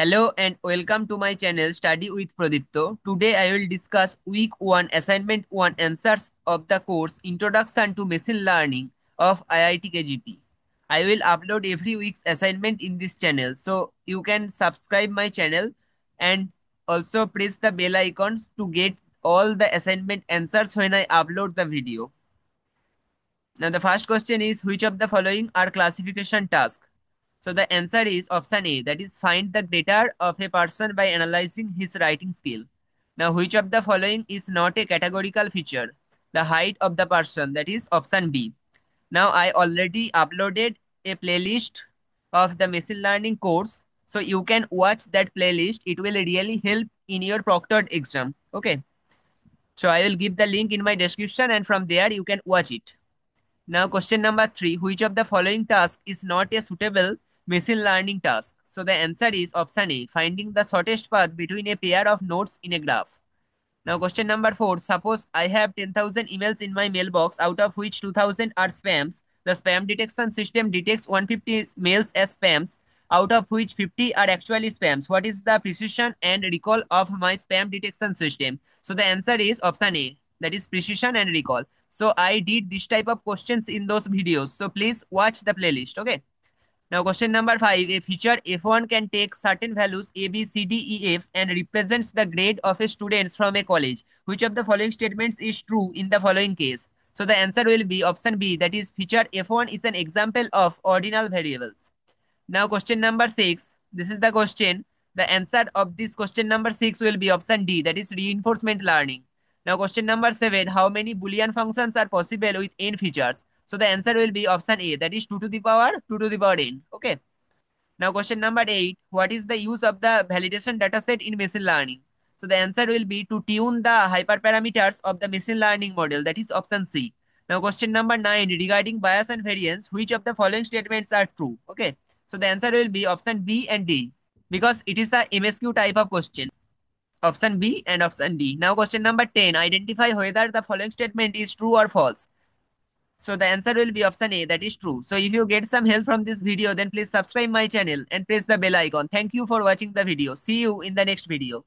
Hello and welcome to my channel Study with Pradipta. Today I will discuss week 1 assignment 1 answers of the course Introduction to Machine Learning of IIT KGP. I will upload every week's assignment in this channel so you can subscribe my channel and also press the bell icons to get all the assignment answers when I upload the video. Now the first question is which of the following are classification tasks? So the answer is option A, that is find the greater of a person by analyzing his writing skill. Now, which of the following is not a categorical feature? The height of the person, that is option B. Now, I already uploaded a playlist of the machine learning course. So you can watch that playlist. It will really help in your proctored exam. Okay. So I will give the link in my description and from there you can watch it. Now question number three, which of the following task is not a suitable machine learning task. So the answer is option A, finding the shortest path between a pair of nodes in a graph. Now question number 4, suppose I have 10,000 emails in my mailbox out of which 2000 are spams. The spam detection system detects 150 mails as spams out of which 50 are actually spams. What is the precision and recall of my spam detection system? So the answer is option A, that is precision and recall. So I did this type of questions in those videos. So please watch the playlist. Okay. Now question number 5. A feature F1 can take certain values A, B, C, D, E, F and represents the grade of a student from a college. Which of the following statements is true in the following case? So the answer will be option B that is feature F1 is an example of ordinal variables. Now question number 6. This is the question. The answer of this question number 6 will be option D that is reinforcement learning. Now question number 7. How many boolean functions are possible with n features? So the answer will be option A, that is 2 to the power 2 to the power n. Okay. Now question number 8, what is the use of the validation dataset in machine learning? So the answer will be to tune the hyperparameters of the machine learning model, that is option C. Now question number 9, regarding bias and variance, which of the following statements are true? Okay. So the answer will be option B and D because it is the MSQ type of question. Option B and option D. Now question number 10, identify whether the following statement is true or false. So the answer will be option A, that is true. So if you get some help from this video, then please subscribe my channel and press the bell icon. Thank you for watching the video. See you in the next video.